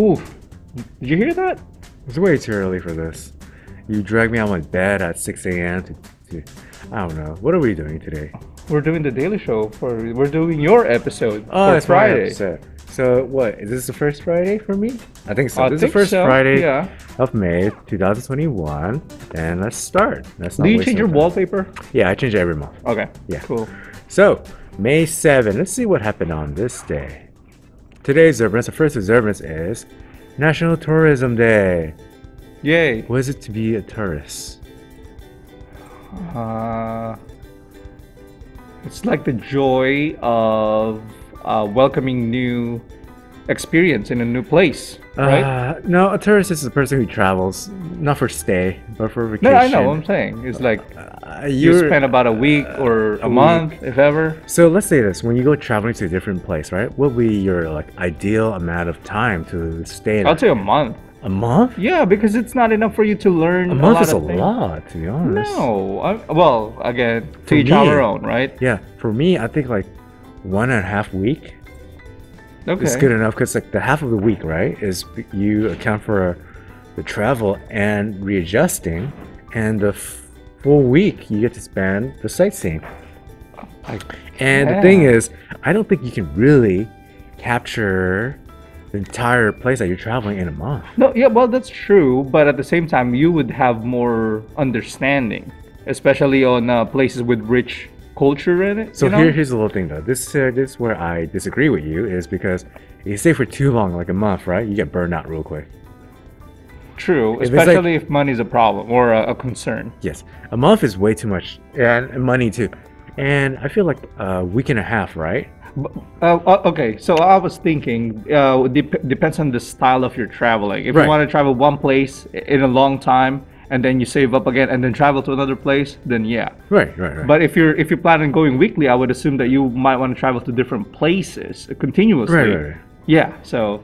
Ooh, did you hear that? It's way too early for this. You dragged me out of my bed at 6 a.m. To, to, I don't know. What are we doing today? We're doing the Daily Show for. We're doing your episode Oh, for Friday. So what? Is this the first Friday for me? I think so. I this is the first so, Friday Yeah. of May 2021, and let's start. Let's not Do you change your time. wallpaper? Yeah, I change it every month. Okay. Yeah. Cool. So May 7. Let's see what happened on this day. Today's observance, the first observance is National Tourism Day. Yay. What is it to be a tourist? Uh, it's like the joy of uh, welcoming new experience in a new place, right? Uh, no, a tourist is a person who travels, not for stay, but for vacation. no, vacation. I know what I'm saying. It's like Uh, you spend about a week or a, a month, if ever. So let's say this: when you go traveling to a different place, right? What would be your like ideal amount of time to stay? I'll there? say a month. a month. Yeah, because it's not enough for you to learn. A month lot is a things. lot, to be honest. No, I, well, again, to For each me- our own, right? Yeah, for me, I think like one and a half week Okay. is good enough because like the half of the week, right, is you account for the travel and readjusting, and the full week you get to spend the sightseeing. And the thing is, I don't think you can really capture the entire place that you're traveling in a month. No, yeah, well, that's true, but at the same time, you would have more understanding, especially on uh, places with rich culture in it. So you know? here, here's the little thing though. This uh, this is where I disagree with you is because if you stay for too long, like a month, right? You get burned out real quick. True, If it's like- especially if money's a problem or a, a concern. Yes, a month is way too much, and money too. And I feel like a week and a half, right? Uh, uh, okay, so I was thinking, uh, dep- depends on the style of your traveling. If Right. you want to travel one place in a long time and then you save up again and then travel to another place, then yeah. Right, right, right. But if you're if you plan on going weekly, I would assume that you might want to travel to different places continuously. right, right, right. Yeah, so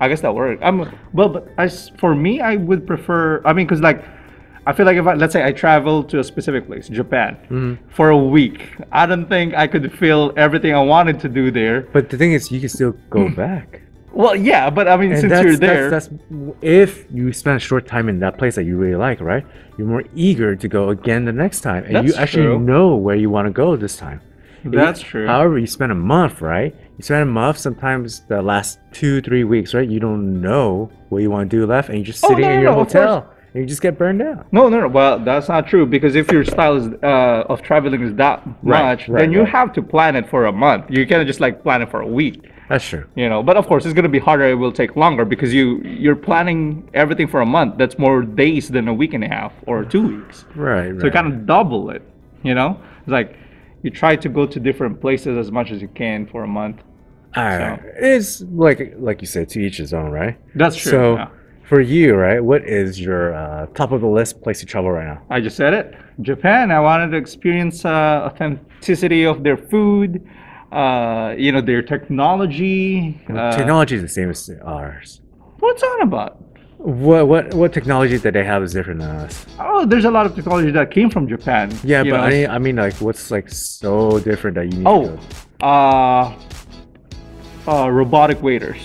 I guess that works. I'm well, but as for me, I would prefer. I mean, because like, I feel like if I let's say I travel to a specific place, Japan, Mm-hmm. for a week, I don't think I could feel everything I wanted to do there. But the thing is, you can still go back. Well, yeah, but I mean, And since you're there, that's, that's if you spend a short time in that place that you really like, right? You're more eager to go again the next time, and you actually true. know where you want to go this time. that's true. However, you spend a month, right? You spend a month. Sometimes the last two, three weeks, right? You don't know what you want to do left, and you're just Oh, sitting no, in your no, hotel, and you just get burned out. No, no, no. Well, that's not true because if your style is uh, of traveling is that Right, much, right, then you right. have to plan it for a month. You can't just like plan it for a week. That's true. you know but of course it's going to be harder it will take longer because you you're planning everything for a month that's more days than a week and a half or two weeks Right, right. so you kind of double it you know it's like you try to go to different places as much as you can for a month Alright. It's like like you said, to each his own, right? that's true So yeah. for you, right? What is your uh, top of the list place to travel right now? i just said it japan i wanted to experience uh, authenticity of their food uh, you know their technology uh, Technology is the same as ours. what's on about What what what technology that they have is different than us? oh there's a lot of technology that came from japan Yeah, but know. I mean, I mean, like, what's like so different that you need? Oh, to uh, uh, robotic waiters.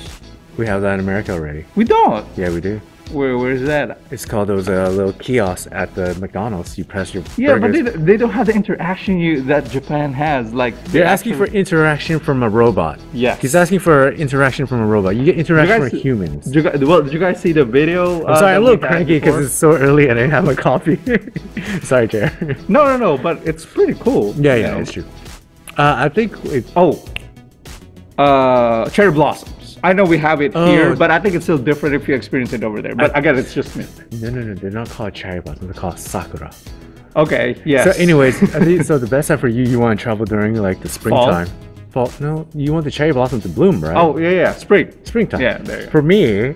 we have that in America already. We don't. Yeah, we do. Where where is that? It's called those uh, little kiosks at the McDonald's. You press your Yeah, but they, they don't have the interaction you that Japan has. Like They're asking for interaction from a robot. Yeah, He's asking for interaction from a robot. You get interaction guys- from humans. Did you guys, well, did you guys see the video? uh, I'm sorry, I'm a little cranky because it's so early and I didn't have a coffee. sorry, Jared. no, no, no. But it's pretty cool. yeah, yeah, know. it's true. Uh, I think it, Oh, uh, cherry blossoms. I know we have it Oh. here, but I think it's still different if you experience it over there. But again, it's just me. no, no, no. They're not called cherry blossom. They're called sakura. Okay. Yes. So, anyways, I think so. The best time for you, you want to travel during like the springtime. Fall. Fall? No, you want the cherry blossom to bloom, right? Oh yeah, yeah. Spring. springtime. Yeah, there you go. For me,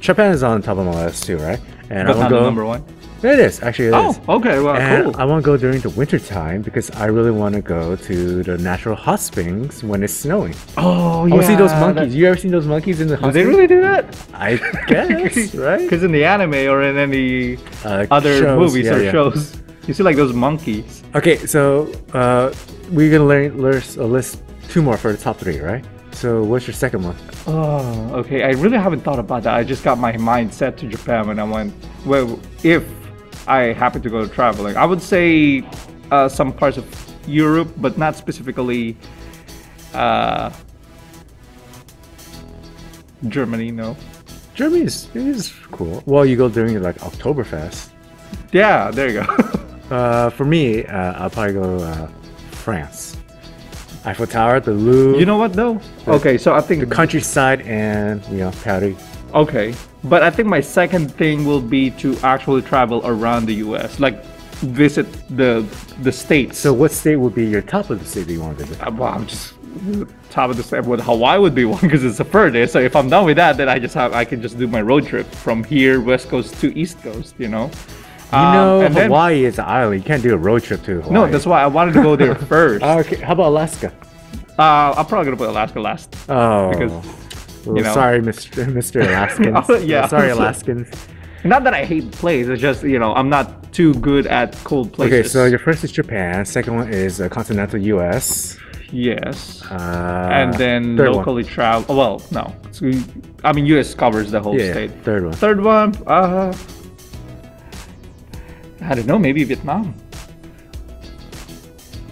Japan is on top of my list too, right? And But I not go. number one. It is actually. It Oh, is. okay. Well, And cool. I want to go during the winter time because I really want to go to the natural hot springs when it's snowing. Oh, I want to see those monkeys. You ever seen those monkeys in the hot Do they really do that? I guess, right? Because in the anime or in any Uh, other shows, movies yeah, or yeah. shows, you see like those monkeys. Okay, so uh, we're gonna learn, learn a list two more for the top three, right? So what's your second one? Oh, okay. I really haven't thought about that. I just got my mind set to Japan when I went. Well, if I happen to go traveling, I would say uh, some parts of Europe, but not specifically uh, Germany. No. Germany is, is cool. Well, you go during like Oktoberfest. Yeah, there you go. Uh, for me, uh, I'll probably go uh, France. Eiffel Tower, the Louvre, you know what though? Okay, so I think the countryside, and you know Paris. Okay, but I think my second thing will be to actually travel around the U.S. Like visit the the states. So, what state would be your top of the state that you want to visit? Uh, well, I'm just top of the state. with Hawaii would be one because it's the furthest. So if I'm done with that, then I just have I can just do my road trip from here west coast to east coast. You know. You Um, know, then- Hawaii is an island. You can't do a road trip to Hawaii. no, that's why I wanted to go there first. Okay, how about Alaska? Uh, I'm probably gonna put Alaska last. Oh, Because, Well, you know- sorry, Mr. Mr. Alaskans. Oh, yeah. sorry, Alaskans. Not that I hate place. It's just you know I'm not too good at cold places. Okay, so your first is Japan. Second one is uh, continental U.S. yes. Uh, and then third one. locally travel. Well, no. So, I mean, U.S. covers the whole Yeah, state. third one. Third one, uh, I don't know. Maybe Vietnam.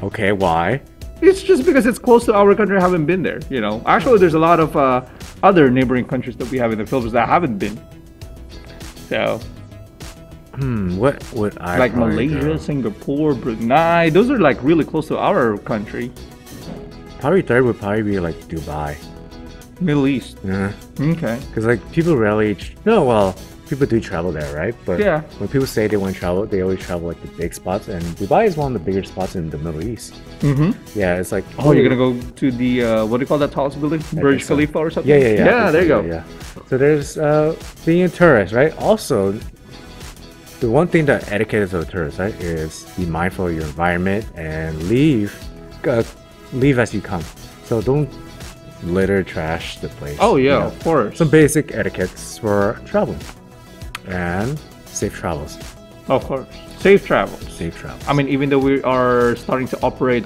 Okay, why? It's just because it's close to our country. I haven't been there. You know, actually, there's a lot of uh, other neighboring countries that we have in the Philippines that haven't been. So, Hmm, what would I like Malaysia, go? Singapore, Brunei, those are like really close to our country. Probably third would probably be like Dubai. Middle East. Yeah, Okay. because like people rarely. Tr- no, well, people do travel there, right? But Yeah. when people say they want to travel, they always travel like the big spots, and Dubai is one of the bigger spots in the Middle East. Mm-hmm. Yeah, it's like Oh, you're gonna go to the uh, what do you call that tallest building? Burj so. Khalifa or something? Yeah, yeah, yeah. Yeah, there you go. Yeah. So there's uh, being a tourist, right? Also, the one thing that etiquette is a tourist, right, is be mindful of your environment and leave, uh, leave as you come. So don't litter, trash the place. Oh you yeah, know. of course. Some basic etiquettes for traveling, and safe travels. Of course. Safe travels. Safe travels. I mean, even though we are starting to operate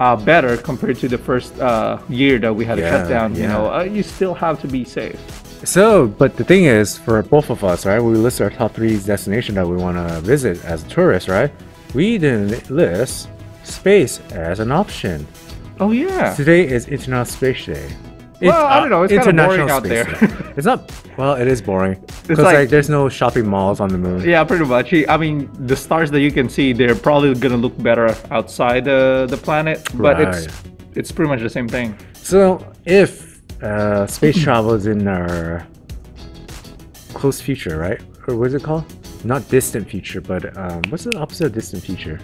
uh, better compared to the first uh, year that we had a Yeah, shutdown, you know, uh, you still have to be safe. So, but the thing is, for both of us, right, we list our top three destinations that we want to visit as tourists, right? We didn't list space as an option. Oh yeah. Today is International Space Day. Well, I don't know, it's kinda boring out there. It's not. Well, it is boring. Because like- like, there's no shopping malls on the moon. Yeah, pretty much. I mean, the stars that you can see, they're probably gonna look better outside the the planet, but it's Right. it's pretty much the same thing. So, if uh, space travel is in our close future, right? Or what's it called? Not distant future, but um, what's the opposite of distant future?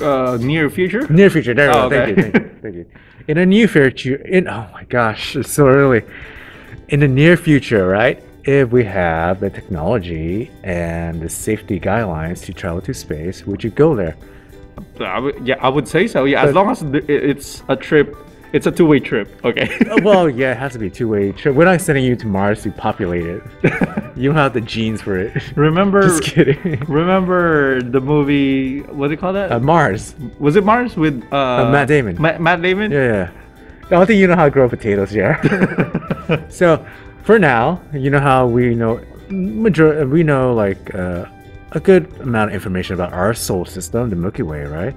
Uh, near future. Near future. There we Oh, go. Thank you. Thank you. Thank you. In a near future, in oh my gosh, it's so early. In the near future, right? If we have the technology and the safety guidelines to travel to space, would you go there? I would, yeah, I would say so. Yeah, as long as it's a trip, it's a two-way trip. Okay. Oh, well, yeah, it has to be two way trip. We're not sending you to Mars to populate it. you don't have the genes for it. remember? Just kidding. Remember the movie? What do you call that? Uh, Mars. Was it Mars with uh, Matt Damon. Ma- Matt Damon. Yeah, yeah. I don't think you know how to grow potatoes, yeah. so, for now, you know how we know major we know like uh, a good amount of information about our solar system, the Milky Way, right?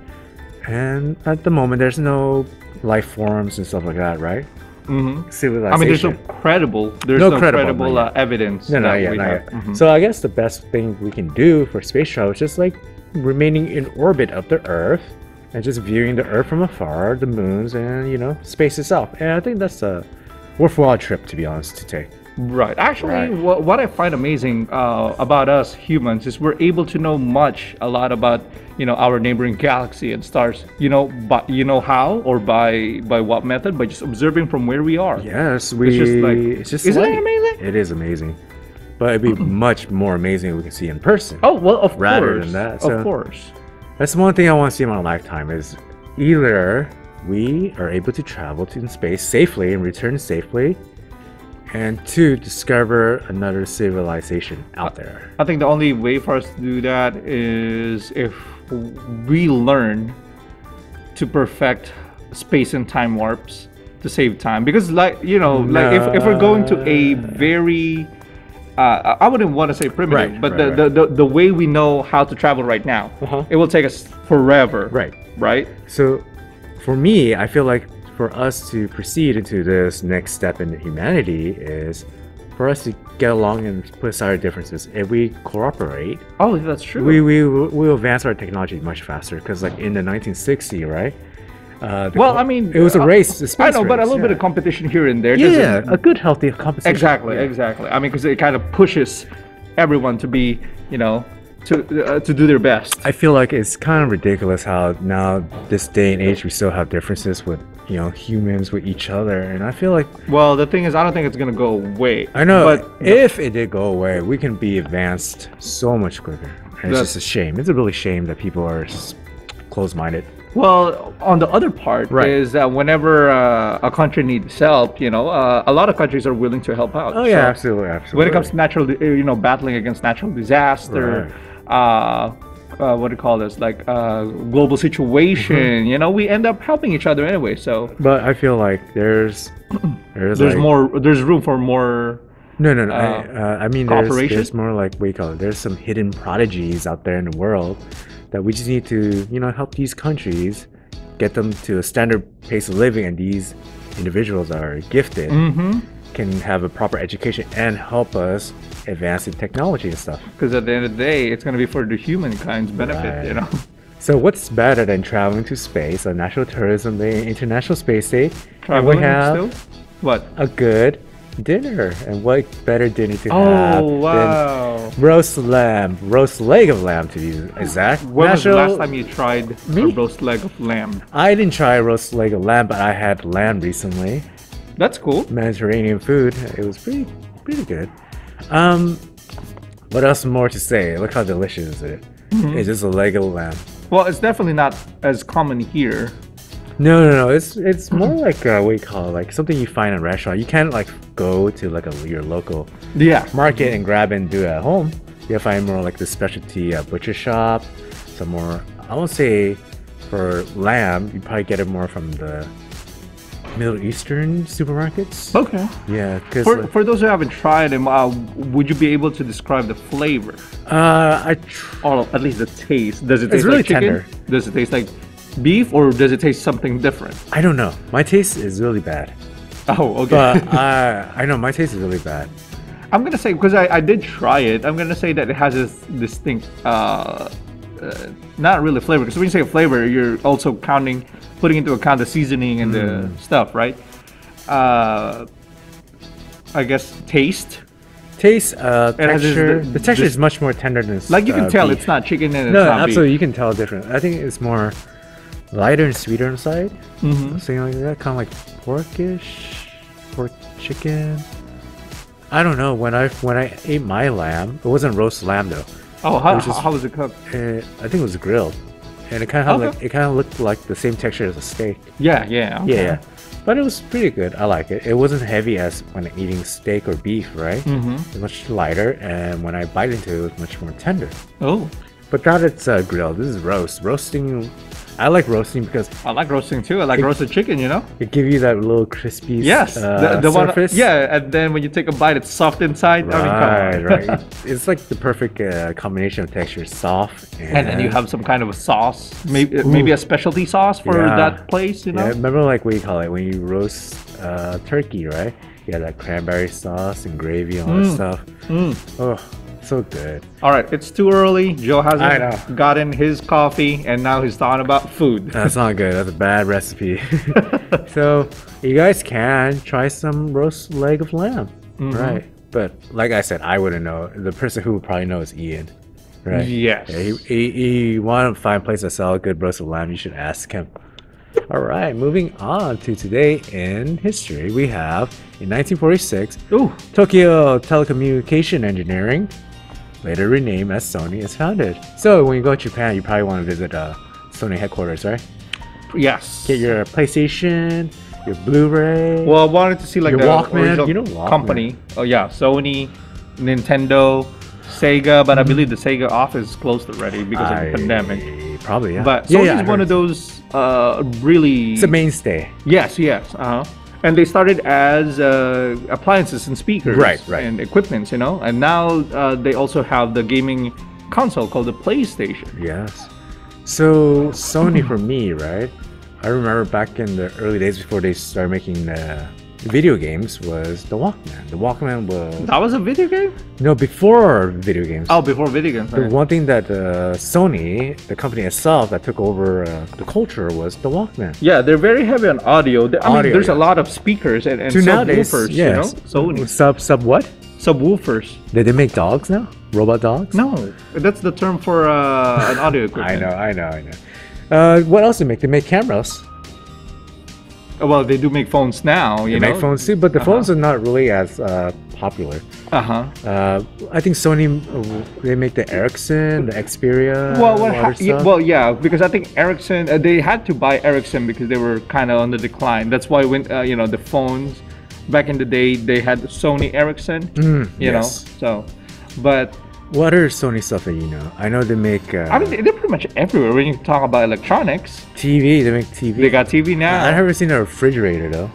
And at the moment, there's no life forms and stuff like that, right? Mm-hmm. Civilization. I mean, there's no credible. There's No no, credible, credible, uh, evidence. No, no, that yeah, we not yet. Mhm. So I guess the best thing we can do for space travel is just like remaining in orbit of the Earth and just viewing the Earth from afar, the moons, and you know space itself. And I think that's a worthwhile trip, to be honest, to take. Right. Actually, Right. What, what I find amazing uh, about us humans is we're able to know much, a lot about you know our neighboring galaxy and stars. You know, but you know how or by by what method? By just observing from where we are. Yes, we. It's just like- it's just isn't it amazing? It is amazing, but it'd be much more amazing if we could see in person. Oh well, of Rather course. than that, of course. That's one thing I want to see in my lifetime is either we are able to travel to in space safely and return safely, and two, discover another civilization out there. I think the only way for us to do that is if we learn to perfect space and time warps to save time because like you know like if, if we're going to a very uh, I wouldn't want to say primitive, Right, but right, the, the, the the way we know how to travel right now, Uh-huh. it will take us forever. Right. Right. So, for me, I feel like for us to proceed into this next step in humanity is for us to get along and put aside our differences. If we cooperate, Oh, that's true. we we will we'll advance our technology much faster. Because like in the 1960, right? Uh, well, co- I mean, it was a uh, race. a I know, but a race, little bit of competition here and there. yeah, a good healthy competition. Exactly, Yeah. exactly. I mean, because it kind of pushes everyone to be, you know, to uh, to do their best. I feel like it's kind of ridiculous how now this day and age we still have differences with you know humans with each other, and I feel like well, the thing is, I don't think it's gonna go away. I know, but if it did go away, we can be advanced so much quicker. And it's just a shame. It's a really shame that people are closed-minded. Well, on the other part Right. is that whenever uh, a country needs help, you know, uh, a lot of countries are willing to help out. Oh yeah, So absolutely, absolutely. When it comes to natural, you know, battling against natural disaster, uh, uh, what do you call this? Like uh, global situation, Mm-hmm. you know, we end up helping each other anyway. So but I feel like there's there's there's like- more, there's room for more. No, no, no. uh, I, uh, I mean, there's, there's more like what do you call it? There's some hidden prodigies out there in the world that we just need to, you know, help these countries get them to a standard pace of living, and these individuals are gifted Mm-hmm. can have a proper education and help us advance in technology and stuff. Because at the end of the day, it's going to be for the humankind's benefit, you know. So what's better than traveling to space, a national tourism day, international space day, and Traveling we have still? What? a good dinner? And what better dinner to oh, have Oh than roast lamb, roast leg of lamb to be exact. When was the last time you tried Me? a roast leg of lamb? I didn't try roast leg of lamb, but I had lamb recently. That's cool. Mediterranean food. It was pretty pretty good. Um, what else more to say? Look how delicious is it. Mm-hmm. It's just a leg of lamb. Well, it's definitely not as common here. No, no, no. It's it's more like uh, what you call it, like something you find in a restaurant. You can't like go to like a your local Yeah. market and grab and do it at home. You find more like the specialty uh, butcher shop. Some more. I won't say for lamb. You probably get it more from the Middle Eastern supermarkets. Okay. Yeah, For, for those who haven't tried them, uh, would you be able to describe the flavor uh, I tr- or at least the taste? Does it It's taste really like chicken? tender. Does it taste like beef, or does it taste something different? I don't know. My taste is really bad, Oh, okay. but uh, I know my taste is really bad. I'm gonna say because I, I did try it. I'm gonna say that it has this distinct, uh, uh, not really flavor. Because when you say flavor, you're also counting, putting into account the seasoning and the stuff, right? Uh, I guess taste. Taste, uh, It has this- texture. the- the texture this- is much more tender than Like you can uh, tell, beef. it's not chicken and it's No, absolutely, beef. you can tell different. I think it's more lighter and sweeter inside. Mhm. Something like that, kind of like porkish, pork chicken. I don't know. When I when I ate my lamb, it wasn't roast lamb though. Oh, how, was just- how was it cooked? Uh, I think it was grilled, and it kind of Okay. like it kind of looked like the same texture as a steak. Yeah, yeah, okay. Yeah, yeah. But it was pretty good. I like it. It wasn't heavy as when eating steak or beef, right? Mm-hmm. It's much lighter, and when I bite into it, it was much more tender. Oh, But now it's uh, grilled. This is roast. Roasting, I like roasting because I like roasting too. I like roasted chicken. You know. it gives you that little crispy Yes, uh, the, the one. surface. Yeah, and then when you take a bite, it's soft inside. I mean, Right, right. it's like the perfect uh, combination of texture, soft and, and then you have some kind of a sauce, maybe maybe a specialty sauce for Yeah. that place. You know. Yeah, remember like what you call it when you roast uh, turkey, right? You have that cranberry sauce and gravy and all that Mm. stuff. Mm. Oh, so good. All right, it's too early. Joe hasn't gotten his coffee, and now he's talking about food. That's not good. That's a bad recipe. so you guys can try some roast leg of lamb, Mm-hmm. right? But like I said, I wouldn't know. The person who would probably know is Ian, right? Yes. Yeah, he, he, he want to find a place to sell a good roast of lamb. You should ask him. All right, moving on to today in history, we have in 1946, Ooh, Tokyo Telecommunication Engineering, later renamed as Sony, is founded. So when you go to Japan, you probably want to visit uh, Sony headquarters, right? yes. Get your PlayStation, your Blu-ray. Well, I wanted to see like Your the Walkman, original you know Walkman. company. Oh yeah, Sony, Nintendo, Sega, but I believe the Sega office closed already because of the pandemic. Probably, yeah. But yeah, Sony's yeah, I one of those uh, really. It's a mainstay. Yes, yes. Uh huh. And they started as uh, appliances and speakers, Right, right. and equipments, you know. And now uh, they also have the gaming console called the PlayStation. Yes. So Sony for me, right? I remember back in the early days before they started making the video games was the Walkman. The Walkman was That was a video game? no before video games. Oh, before video games. The right. one thing that uh, Sony, the company itself, that took over uh, the culture was the Walkman. Yeah, they're very heavy on audio. I mean, Audio, there's a lot of speakers and, and To nowadays, subwoofers, yes. you know? Sony. Sub sub what? Subwoofers. Did they make dogs now? Robot dogs? No, that's the term for uh, an audio equipment. I know, I know, I know. Uh, what else they make? They make cameras. Well, they do make phones now, you They know? make phones too, but the Uh-huh. phones are not really as uh, popular. Uh-huh. Uh, I think Sony uh, they make the Ericsson, the Xperia. Well, what ha- yeah, well, yeah, because I think Ericsson, uh, they had to buy Ericsson because they were kind of on the decline. That's why when uh, you know the phones back in the day, they had Sony Ericsson, Mm, you yes. know. So, but What are Sony stuff that you know? I know they make uh, I mean, they- they're pretty much everywhere when you talk about electronics. TV. They make TV. They got TV now. I haven't seen a refrigerator though,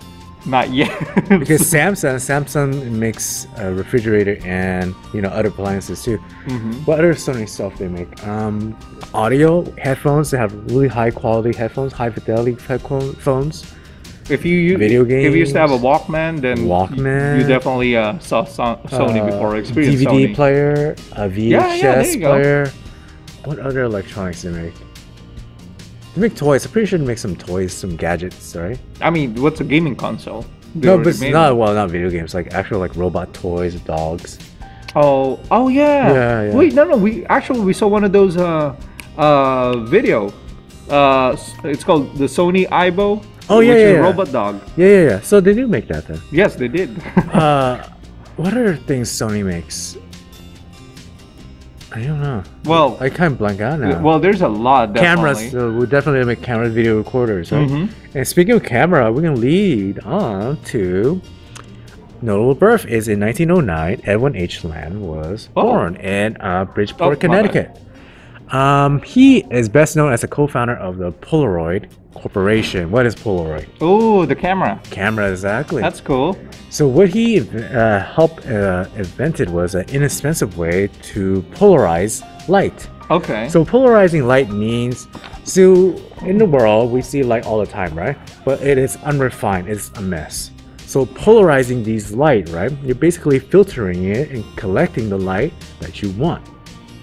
Not yet. because Samsung Samsung makes a refrigerator and you know other appliances too. Mhm. What other Sony stuff they make? Um, audio headphones. They have really high quality headphones, high fidelity headphones. If you use Video if you used to have a. Walkman, then Walkman. you definitely uh, saw so- Sony uh, before, experienced DVD Sony. player, a VHS Yeah, yeah, you go. player. What other electronics they make? They make toys. I'm pretty sure they make some toys, some gadgets, right? I mean, what's a gaming console? They no, but it's not well, not video games. Like actual like robot toys, dogs. Oh, oh yeah. Yeah, yeah. Wait, no, no. We actually we saw one of those uh, uh, video. Uh, it's called the Sony Aibo. Oh, yeah, which yeah, is yeah. robot dog. Yeah, yeah, yeah. So they do make that then. Yes, they did. uh, what other things Sony makes? I don't know. well, I kind of blank out now. well, there's a lot. cameras. Definitely. So we definitely make cameras, video recorders, right? Mhm. And speaking of camera, we can lead on to notable birth. Is in 1909, Edwin H. Land was Oh. born in uh, Oh, Bridgeport, my Connecticut. Um, he is best known as a co-founder of the Polaroid Corporation. What is Polaroid? Oh, the camera. Camera, exactly. That's cool. So what he uh, helped uh, invented was an inexpensive way to polarize light. Okay. So polarizing light means, so in the world we see light all the time, right? But it is unrefined. It's a mess. So polarizing these light, right? You're basically filtering it and collecting the light that you want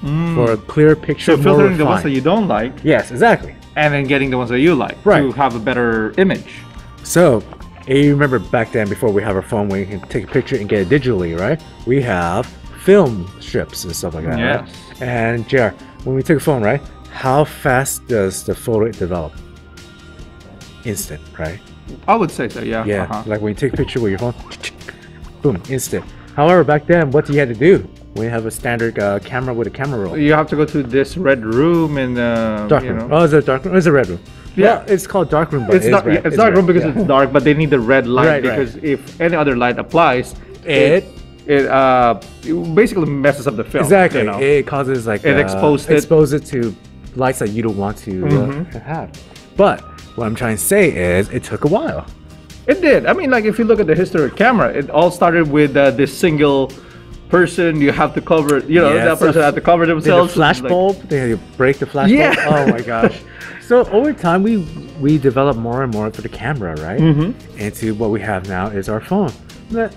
for a clear picture. so filtering the ones that you don't like, Yes, exactly. and then getting the ones that you like right. to have a better image. So, you remember back then, before we have our phone, where you can take a picture and get it digitally, right? We have film strips and stuff like that, right? Yes. And JR, when we take a phone, right? How fast does the photo develop? Instant, right? I would say so. Yeah. Yeah. Uh-huh. Like when you take a picture with your phone, boom, instant. However, back then, what do you had to do you have a standard uh, camera with a camera roll? You have to go to this red room and uh, Dark you room. know. Oh, is it a dark room? It's a red room. Yeah. Well, it's called dark room, but it's it dark. red. It's, dark room because yeah. it's dark, but they need the red light Right, right. because if any other light applies, It- it uh it basically messes up the film. Exactly. You know? It causes like It uh, exposed it. expose it to lights that you don't want to uh, Mhm. have. But what I'm trying to say is, it took a while. It did. I mean, like if you look at the history of camera, it all started with uh, this single person. You have to cover. You know, Yes, that person had to cover themselves. the flash like- bulb, they break the flash Yeah. bulb. Oh my gosh. so over time, we we develop more and more for the camera, right? Mhm. Into what we have now is our phone.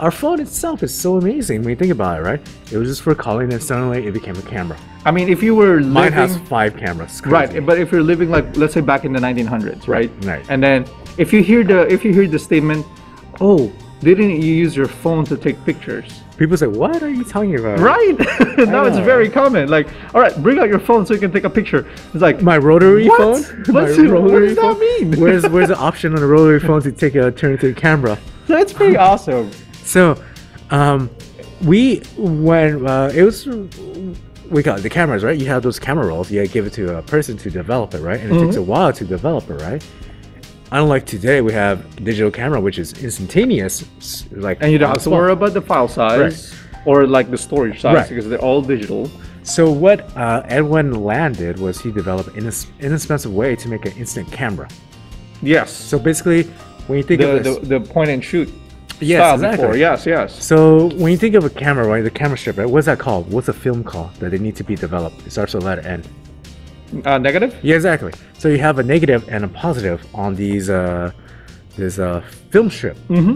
Our phone itself is so amazing when you think about it, right? It was just for calling, and suddenly it became a camera. I mean, if you were living, Mine has five cameras. Right, but if you're living like let's say back in the 1900s, right? right. And then if you hear the if you hear the statement, "Oh, didn't you use your phone to take pictures?" People say, "What are you talking about?" Right. now it's very common. Like, all right, bring out your phone so you can take a picture. It's like My rotary What? phone. What's My it- what rotary does that phone? mean? Where's Where's the option on the rotary phone to take a turn into a camera? that's pretty awesome. So, um, we when uh, it was we got the cameras right. You have those camera rolls. You give it to a person to develop it, right? And it takes a while to develop it, right? Unlike today, we have digital camera, which is instantaneous. Like And you don't have to worry about the file size or like the storage size Right. because they're all digital. So what uh, Edwin Land did was he developed an inexpensive way to make an instant camera. Yes. So basically, when you think the, of this, the the point and shoot Yes, exactly. before. Yes, yes. so when you think of a camera, right, the camera strip, right, what's that called? What's a film called that they need to be developed? It starts with a letter N. Uh, negative. Yeah, exactly. So you have a negative and a positive on these uh, this uh, film strip. Mm-hmm.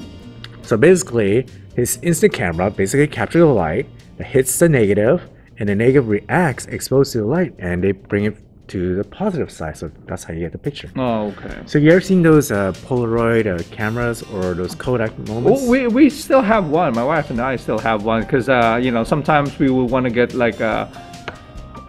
So basically, his instant camera basically captures the light, it hits the negative, and the negative reacts exposed to the light, and they bring it to the positive side. So that's how you get the picture. Oh, okay. So you ever seen those uh, Polaroid uh, cameras or those Kodak moments? Well, we, we still have one. My wife and I still have one because uh, you know sometimes we will want to get like a,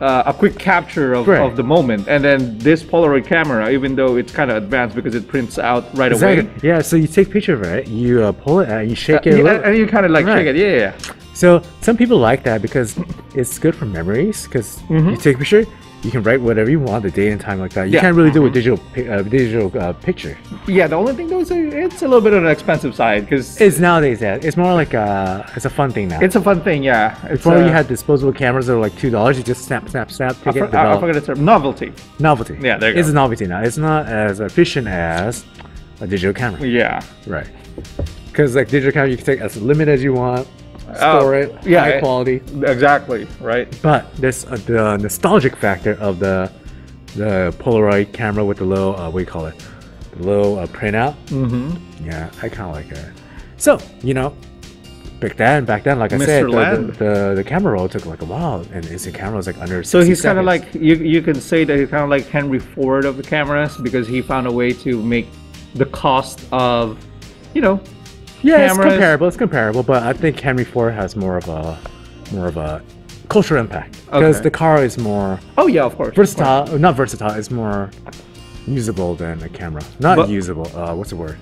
uh, a quick capture of, Right. of the moment, and then this Polaroid camera, even though it's kind of advanced because it prints out right Exactly. away. Yeah. So you take a picture of it, you uh, pull it, out, you shake it. yeah, and you kind of like Right. check it. Yeah, yeah. So some people like that because it's good for memories. Because you take a picture, you can write whatever you want, the date and time like that. You Yeah. can't really do a digital uh, digital uh, picture. Yeah, the only thing though is it's a little bit on the expensive side because It's nowadays that it's more like uh it's a fun thing now. it's a fun thing. Yeah, it's, Before you uh, had disposable cameras that were like two dollars, you just snap, snap, snap, I, take it, for, I, I forgot the term. Novelty. Novelty. Yeah, there you It's go. It's a novelty now. It's not as efficient as a digital camera. Yeah. Right. Because like digital camera, you can take as limited as you want, Oh, store it, yeah, high quality. Exactly. Right. But there's uh, the nostalgic factor of the the Polaroid camera with the little uh, what do you call it, the little uh, printout. Mm-hmm. Yeah, I kind of like that. So you know, back then, back then, like I said, the, the, the the camera roll took like a while, and instant camera was like under. So he's kind of like you. You can say that he's kind of like Henry Ford of the cameras because he found a way to make the cost of, you know, yeah, it's comparable. It's comparable, but I think Henry Ford has more of a more of a cultural impact because Okay. the car is more oh yeah, of course, versatile. Not versatile. It's more usable than a camera. Not But- usable. Uh, what's the word?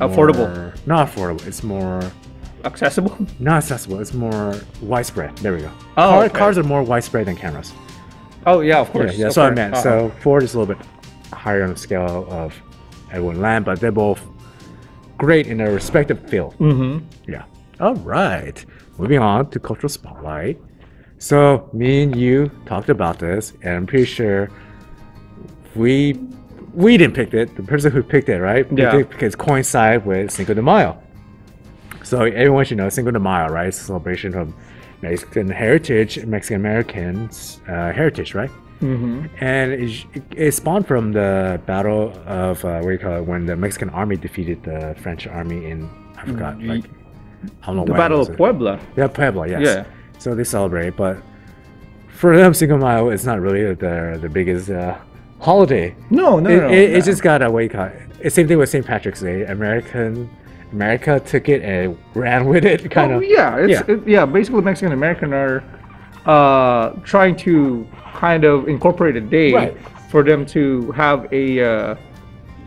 Affordable. More- not affordable. It's more accessible. not accessible. It's more widespread. There we go. Oh, Car- okay. Cars are more widespread than cameras. Oh yeah, of course. yeah, of that's what I meant. Uh-huh. So Ford is a little bit higher on the scale of Edwin Land, but they're both great in their respective field. Mhm. Yeah. All right. Moving on to cultural spotlight. So me and you talked about this, and I'm pretty sure we we didn't pick it. The person who picked it, right? picked Yeah. because it coincide with Cinco de Mayo. So everyone should know Cinco de Mayo, right? It's a celebration of Mexican heritage, Mexican Americans' uh, heritage, right? Mhm. And it, it spawned from the battle of uh, what do you call it when the Mexican army defeated the French army in I forgot Ye- like I don't know The Battle of. Puebla. Yeah, Puebla. Yes. Yeah. So they celebrate, but for them, Cinco de Mayo is not really the the biggest uh, holiday. No, no, it, no. it, no. it just got a wake up. It's same thing with St. Patrick's Day. American America took it and ran with it, kind oh, of. yeah, it's, yeah. It, yeah. Basically, Mexican American are uh, trying to kind of incorporate a day Right. for them to have a uh,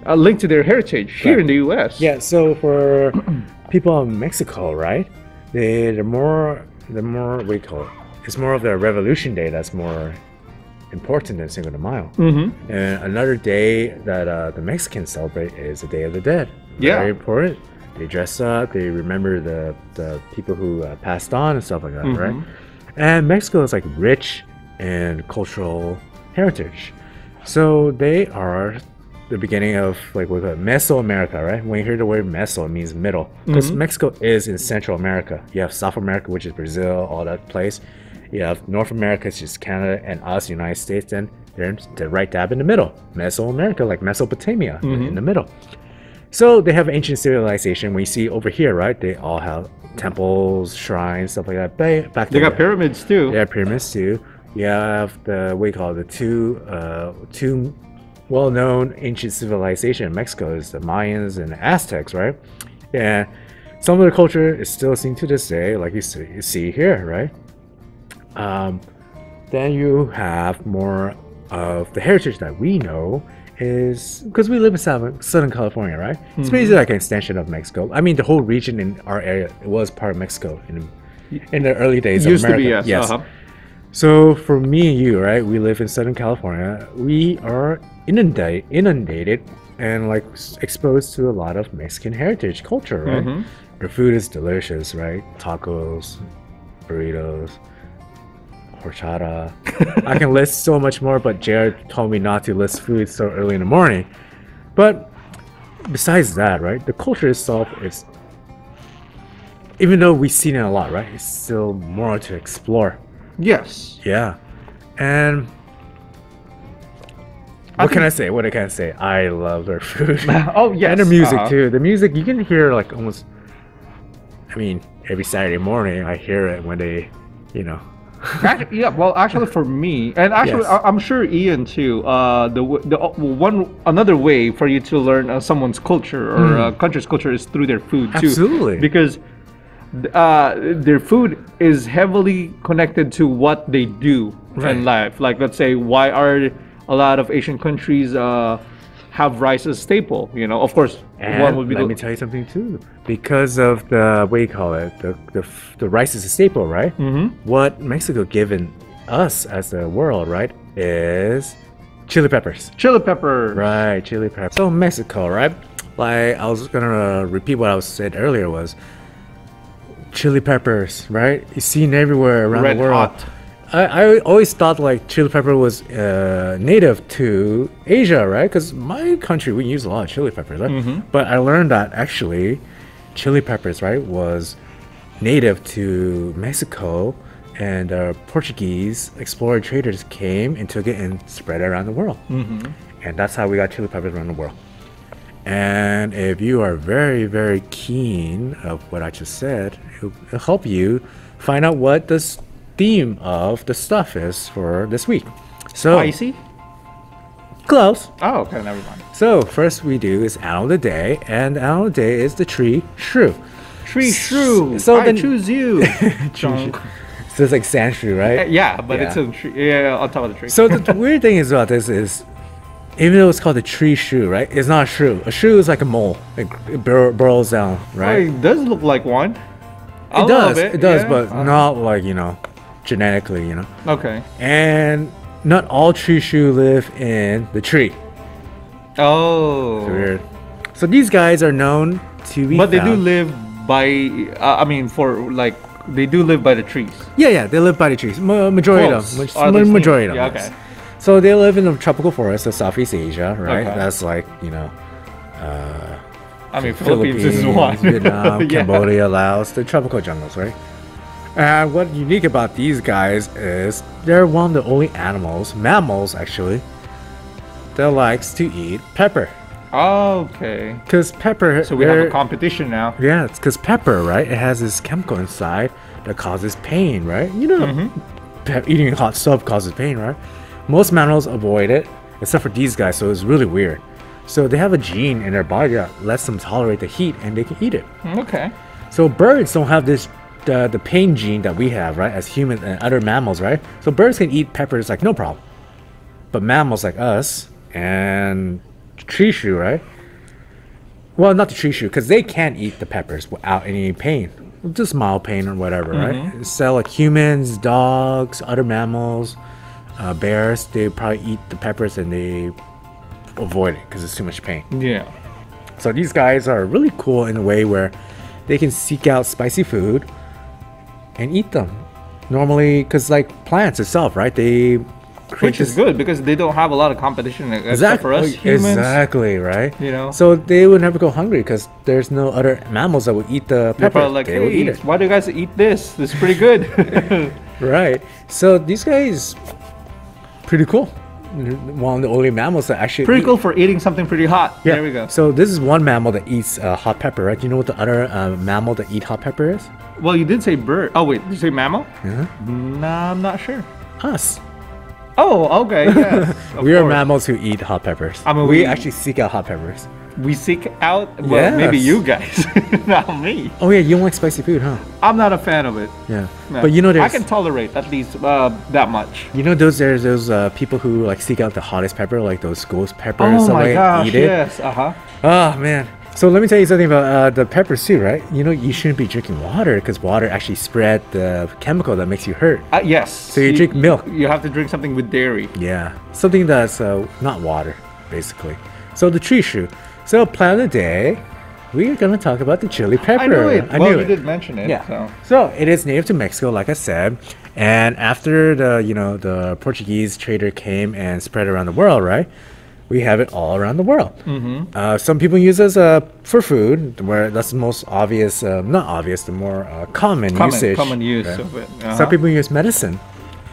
a link to their heritage here Right. in the U.S. Yeah, so for people in Mexico, right? They they're more they're more what do you call it? It's more of the Revolution Day that's more important than Cinco de Mayo. Mm-hmm. And another day that uh, the Mexicans celebrate is the Day of the Dead. Yeah. Very important. They dress up. They remember the the people who uh, passed on and stuff like that, right? And Mexico is like rich in cultural heritage, so they are the beginning of like with we call it, Mesoamerica, right? When you hear the word Meso, it means middle, because Mhm. Mexico is in Central America. You have South America, which is Brazil, all that place. You have North America, which is Canada, and us, United States. and they're, they're right dab in the middle, Mesoamerica, like Mesopotamia, in the middle. So they have ancient civilization. We see over here, right? They all have temples, shrines, stuff like that. Ba- Back They got the- pyramids too. yeah, pyramids too. You have the what do you call it, the two uh, two well-known ancient civilization in Mexico is the Mayans and the Aztecs, right? And some of the culture is still seen to this day, like you see, you see here, right? Um, then you have more of the heritage that we know is because we live in Southern, Southern California, right? It's basically like an extension of Mexico. I mean, the whole region in our area was part of Mexico in in the early days Used of to America. be yes. Uh-huh. So for me and you, right, we live in Southern California. We are inundated, inundated, and like exposed to a lot of Mexican heritage culture, right? Mhm. Their food is delicious, right? Tacos, burritos, horchata. I can list so much more, but Jared told me not to list food so early in the morning. But besides that, right? The culture itself is, even though we've seen it a lot, right? It's still more to explore. Yes. Yeah, and I what can I say? What I can I say? I love their food. Oh yes. and the music uh-huh. too. The music you can hear like almost. I mean, every Saturday morning I hear it when they, you know. Actually, yeah, well, actually, for me, and actually, Yes. I, I'm sure Ian too. Uh, the the uh, one another way for you to learn uh, someone's culture or uh, country's culture is through their food too. Absolutely. because uh, their food is heavily connected to what they do Right. in life. Like, let's say, why are a lot of Asian countries uh, have rice as staple? You know, of course, And one would be let me tell you something too. Because of the what do you call it? The the, the rice is a staple, right? Mhm. What Mexico given us as the world, right, is chili peppers. chili pepper. Right, chili peppers. So Mexico, right? Like I was gonna repeat what I was said earlier was chili peppers, right? It's seen everywhere around Red the world. hot. I, I always thought like chili pepper was uh, native to Asia, right? Because my country we use a lot of chili peppers, right? Mm-hmm. But I learned that actually, chili peppers, right, was native to Mexico, and uh, Portuguese explorer traders came and took it and spread it around the world, mm-hmm. and that's how we got chili peppers around the world. And if you are very, very keen of what I just said, it'll, it'll help you find out what the s- theme of the stuff is for this week. So Spicy. close. Oh, okay, never mind. So first we do is animal of the day, and animal of the day is the tree shrew. Tree shrew. So I then- choose you. Tree So it's like Sandshrew, right? Yeah, but Yeah. it's a tree. Yeah, on top of the tree. So the, weird thing is about this is, even though it's called a tree shrew, right? It's not a shrew. A shrew is like a mole. It, it bur- burrows down, right? It does look like one. It does. bit, it does, yeah. but Uh, not like you know, genetically, you know. Okay. And not all tree shrew live in the tree. Oh. Weird. So these guys are known to be. But they do live by. Uh, I mean, for like they do live by the trees. Yeah, yeah, they live by the trees. Ma- majority Close. of them. Ma- majority of them. Yeah, yes. okay. So they live in the tropical forests of Southeast Asia, right? Okay. That's like you know, I mean, Philippines, is one. Vietnam, Yeah. Cambodia, Laos, the tropical jungles, right? And what's unique about these guys is they're one of the only animals, mammals actually, that likes to eat pepper. Okay. Because pepper, So we have a competition now. yeah, it's because pepper, right? It has this chemical inside that causes pain, right? You know, Mm-hmm. pe- eating hot stuff causes pain, right? Most mammals avoid it, except for these guys, so it's really weird. So they have a gene in their body that lets them tolerate the heat and they can eat it. Okay. So birds don't have this the, the pain gene that we have, right? As humans and other mammals, right? So birds can eat peppers like no problem. But mammals like us and tree shrew, right? Well, not the tree shrew, because they can't eat the peppers without any pain. Just mild pain or whatever, right? So like humans, dogs, other mammals, uh, bears, they probably eat the peppers and they avoid it because it's too much pain. Yeah. So these guys are really cool in a way where they can seek out spicy food and eat them. Normally, because like plants itself, right? They create Which is good because they don't have a lot of competition except Exactly. for us humans. Exactly, right? You know? So they would never go hungry because there's no other mammals that would eat the pepper. like, they eat hey, it. why do you guys eat this? This is pretty good. Right. So these guys, pretty cool. One of the only mammals that actually pretty eat- cool for eating something pretty hot. Yeah. There we go. So this is one mammal that eats uh, hot pepper, right? Do you know what the other uh, mammal that eat hot pepper is? Well, you did say bird. Oh wait, did you say mammal? Yeah. Nah, I'm not sure. Us. Oh, okay. Yes. we are mammals who eat hot peppers. I mean, we, we- actually seek out hot peppers. We seek out. Well, maybe you guys, not me. Oh yeah, you don't like spicy food, huh? I'm not a fan of it. Yeah. No. But you know, there's, I can tolerate at least uh, that much. you know those there's those uh, people who like seek out the hottest pepper, like those ghost peppers. Oh my gosh! Eat it. Yes. Uh huh. Oh man. So let me tell you something about uh, the peppers too, right? You know, you shouldn't be drinking water because water actually spread the chemical that makes you hurt. Uh, yes. So you drink milk. You have to drink something with dairy. Yeah, something that's uh, not water, basically. So the tree shrew. So plan of the day, we are gonna talk about the chili pepper. I knew it. I well, knew you it. did mention it. Yeah. So. So it is native to Mexico, like I said. And after the you know the Portuguese trader came and spread around the world, right? we have it all around the world. Mm-hmm. Uh, some people use this uh, for food, where that's the most obvious, uh, not obvious, the more uh, common, Common, usage. common use right? of it. Uh-huh. Some people use medicine.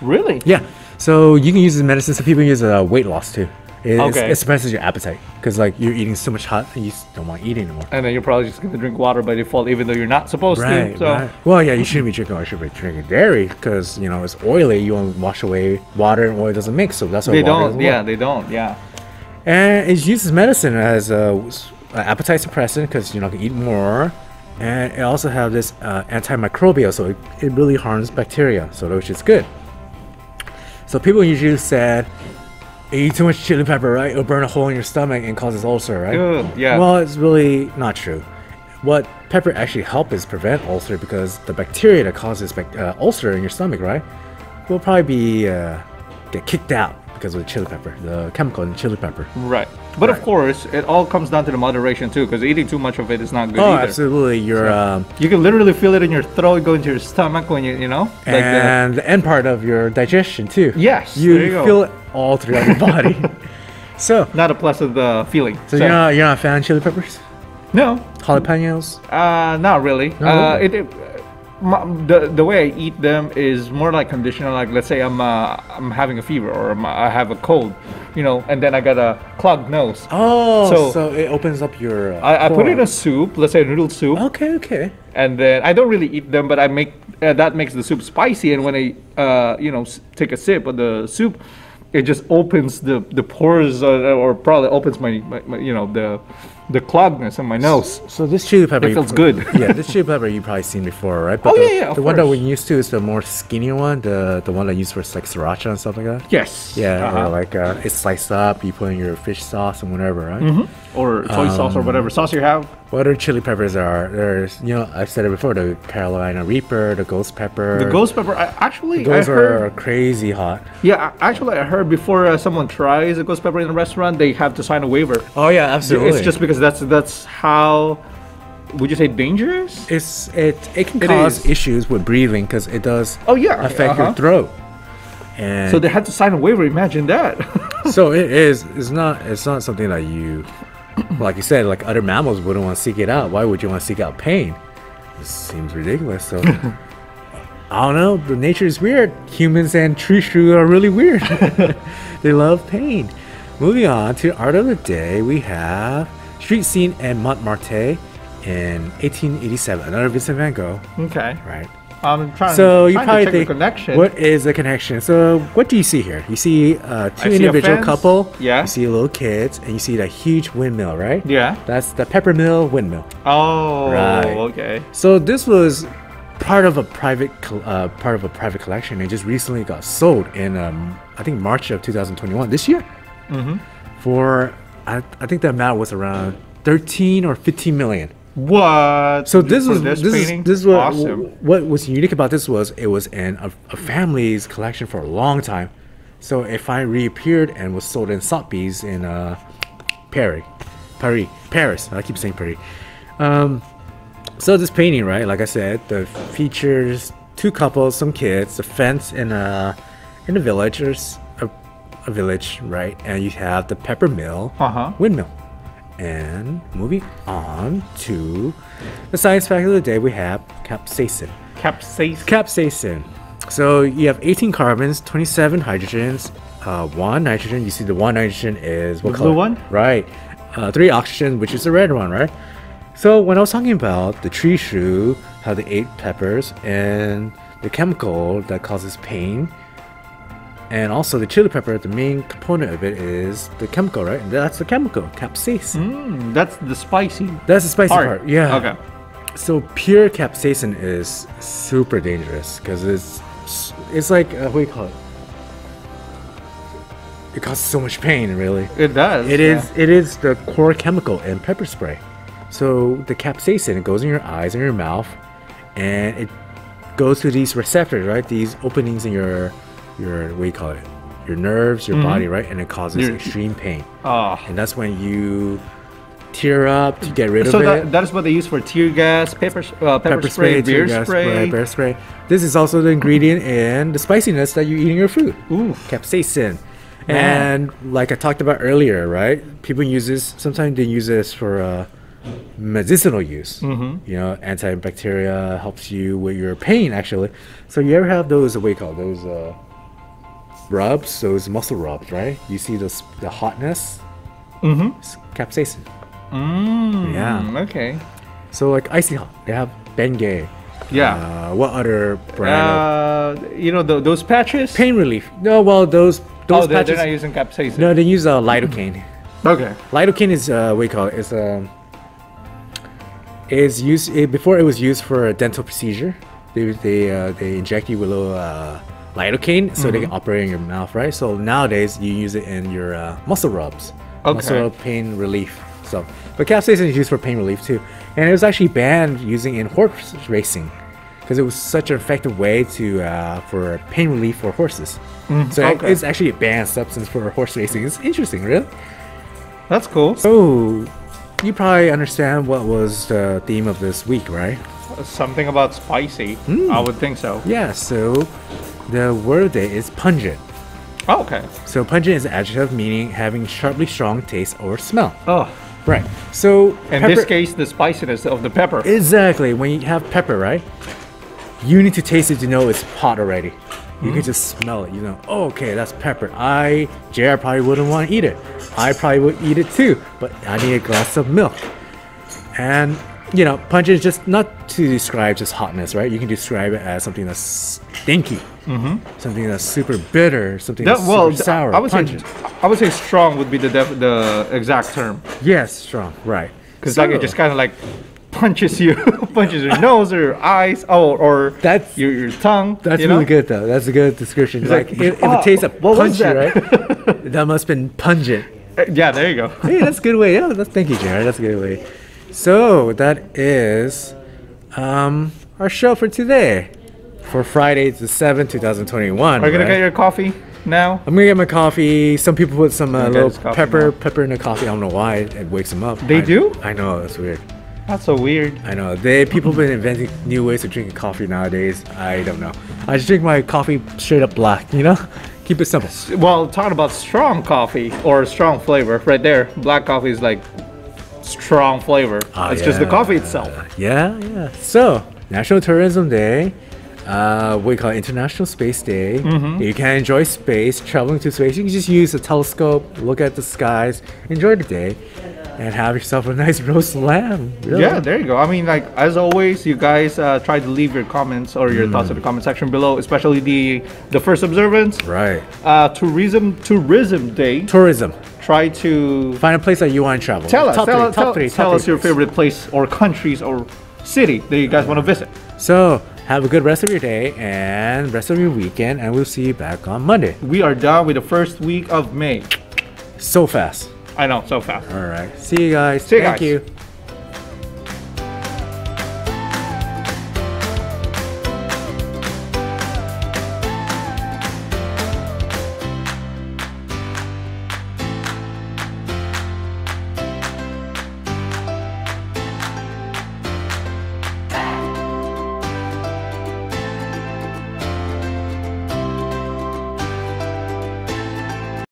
really? Yeah. So you can use it as medicine. Some people use uh, weight loss too. It, it's- Okay. it suppresses your appetite because like you're eating so much hot, and you don't want to eat anymore. And then you're probably just gonna drink water by default, even though you're not supposed Right, to. So right. Well, yeah, you shouldn't be drinking. Or should be drinking dairy because you know it's oily. You want to wash away water and oil doesn't mix, so that's why they water don't. Yeah, work. they don't. Yeah. And it's used as medicine as a a appetite suppressant because you're not gonna eat more. And it also have this uh, antimicrobial, so it, it really harms bacteria, so which is good. So people usually said, eat too much chili pepper, right? It'll burn a hole in your stomach and causes ulcer, right? Ugh, yeah. Well, it's really not true. What pepper actually help is prevent ulcer because the bacteria that causes bac- uh, ulcer in your stomach, right, will probably be uh, get kicked out because of the chili pepper, the chemical in the chili pepper. Right. But of course, it all comes down to the moderation too, because eating too much of it is not good Oh, either. absolutely. Your um, You can literally feel it in your throat, go into your stomach when you, you know, like and the end part of your digestion too. Yes, you, you feel it all throughout your body. so, not a pleasant uh, feeling. so you're not you're not a fan of chili peppers, no, jalapenos. uh, not really. No, uh, really? it, it my, the the way I eat them is more like conditional. Like let's say I'm uh, I'm having a fever or I'm, I have a cold, you know, and then I got a clogged nose. Oh, So- so, it opens up your. Uh, I, I put it in a soup, let's say a noodle soup, Okay, okay. and then I don't really eat them, but I make uh, that makes the soup spicy. And when I, uh, you know, s- take a sip of the soup, it just opens the the pores, uh, or probably opens my, my, my, you know, the the cloggedness in my nose. So this chili pepper It feels good. yeah, this chili pepper you probably seen before, right? Oh, the, yeah, yeah, of The one that we're used to is the more skinny one, the the one that used for like sriracha and stuff like that. Yes. Yeah, Uh-huh. or like uh, it's sliced up. You put in your fish sauce and whatever, right? Mm-hmm. Or soy sauce or whatever sauce you have. What other chili peppers are there's? You know, I've said it before: the Carolina Reaper, the Ghost Pepper. The ghost pepper. I, actually, Those I are heard. crazy hot. Yeah, actually, I heard before uh, someone tries a ghost pepper in a restaurant, they have to sign a waiver. Oh yeah, absolutely. It's just because that's that's how. Would you say dangerous? it's it it can It cause is. issues with breathing because it does Oh yeah, affect your uh-huh. throat. And So they had to sign a waiver. Imagine that. so it is it's not it's not something that you like you said like other mammals wouldn't want to seek it out. Why would you want to seek out pain? This seems ridiculous so i don't know. The nature is weird. Humans and tree shrew are really weird. They love pain. Moving on to art of the day we have street scene in montmartre in 1887 another vincent van gogh. Okay. right I'm trying. so you probably to check think, the connection. what is the connection? So what do you see here? You see uh, two I see a individual fence, couple. yeah. You see little kids, and you see that huge windmill, right? Yeah. That's the Peppermill windmill. Oh. Right. Okay. So this was part of a private uh, part of a private collection. It just recently got sold in um, I think March of 2021 this year. Mm-hmm. For I, I think the amount was around 13 or 15 million. What? So this was this this, is this is what awesome. what was unique about this was it was in a, a family's collection for a long time. So it finally reappeared and was sold in Sotheby's in uh, Paris, Paris, Paris. I keep saying Paris. Um, so this painting, right? Like I said, the features two couples, some kids, a fence in a in a village. There's a, a village, right? And you have the pepper mill Uh-huh. windmill. And moving on to the science fact of the day, we have capsaicin. Capsaicin. Capsaicin. So you have 18 carbons, 27 hydrogens, uh, one nitrogen. You see, the one nitrogen is what The color? blue one? Right. Uh, three oxygen, which is the red one, right? So when I was talking about the tree shrew, how they ate peppers, and the chemical that causes pain, and also the chili pepper, the main component of it is the chemical, right? And that's the chemical, capsaicin. Mm, that's the spicy That's the spicy part. part. Yeah. Okay. So pure capsaicin is super dangerous because it's it's like uh, what do you call it? It causes so much pain, really. It does. It yeah. is it is the core chemical in pepper spray. So the capsaicin it goes in your eyes and your mouth, and it goes to these receptors, right? These openings in your your what do you call it? Your nerves, your body, right? And it causes Your- extreme pain. Oh. And that's when you tear up to get rid So of it that, that is what they use for tear gas, pepper, uh, pepper, pepper spray, spray, tear beer gas spray. bear spray. This is also the ingredient in the spiciness that you eat in your food. Oof. Capsaicin. And like I talked about earlier, right? People use this. Sometimes they use this for uh, medicinal use. Mm-hmm. You know, antibacteria helps you with your pain. Actually, so you ever have those? What do you call those? Uh, rubs, those muscle rubs, right? You see those the hotness. Mm-hmm. It's capsaicin. Mm, Yeah. Okay. So like icy hot, they have Bengay. Yeah. Uh, what other brand? of Uh, you know tho- those patches. pain relief. No, well those those oh, they're, patches. they're not using capsaicin. no, they use uh, lidocaine. Okay. lidocaine is uh, what you call it? Is um is used it, before it was used for a dental procedure. They they uh, they inject you with a little uh, lidocaine so they can operate in your mouth, right? So nowadays you use it in your uh, muscle rubs, muscle rub pain relief. So, but capsaicin is used for pain relief too, and it was actually banned using in horse racing because it was such an effective way to uh, for pain relief for horses. so okay. it's actually a banned substance for horse racing. It's interesting, really. That's cool. So, you probably understand what was the theme of this week, right? Something about spicy. Hmm. I would think so. Yeah, so the word of the day is pungent. Oh, okay. So, pungent is an adjective meaning having sharply strong taste or smell. Oh, Right. So, in pepper- this case, the spiciness of the pepper. exactly, when you have pepper, right? You need to taste it to know it's hot already. You can mm-hmm. just smell it, you know. Oh, okay, that's pepper. I, JR probably wouldn't want to eat it. I probably would eat it too, but I need a glass of milk. And, you know, pungent is just not to describe just hotness, right? You can describe it as something that's stinky, mm-hmm. something that's super bitter, something That- that's well, super sour. I would say I would say strong would be the def- the exact term yes, strong, right. because like it just kind of like punches you, punches your nose or your eyes, or or That's- your, your tongue. That's you know? really good though. That's a good description. like, like, if, if "Oh, it tastes a punchy, that?" right? that must have been pungent. Uh, Yeah, there you go. Hey, that's a good way. Yeah, that's thank you, Jared. That's a good way. So that is um, our show for today, for Friday the seventh, two thousand twenty-one. Are you gonna get your coffee now? I'm gonna get my coffee. Some people put some uh, little pepper, now. pepper in the coffee. I don't know why it, wakes them up. They I- do? I know that's weird. That's so weird. I know they people have been inventing new ways of drinking coffee nowadays. I don't know. I just drink my coffee straight up black. You know, keep it simple. Well, talking about strong coffee or strong flavor, right there. Black coffee is like strong flavor. Ah, it's just the coffee itself. Yeah, yeah. So, National Tourism Day, uh, what we call International Space Day. Mm-hmm. You can enjoy space, traveling to space. You can just use a telescope, look at the skies, enjoy the day, and have yourself a nice roast lamb. Really. Yeah, there you go. I mean, like as always, you guys uh, try to leave your comments or your Mm. thoughts in the comment section below, especially the the first observance. Right. Uh, tourism Tourism Day. Tourism. Try to Find a place that you want to travel. tell us, Top tell, three, us- top tell, three, tell top us three your favorite place or countries or city that you guys want to visit. So, have a good rest of your day and rest of your weekend, and we'll see you back on Monday. We are done with the first week of May. So fast. I know, so fast. All right. See you guys. See you Thank guys. you.